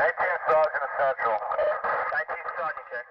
18 Sergeant Central. 19 Sergeant, check.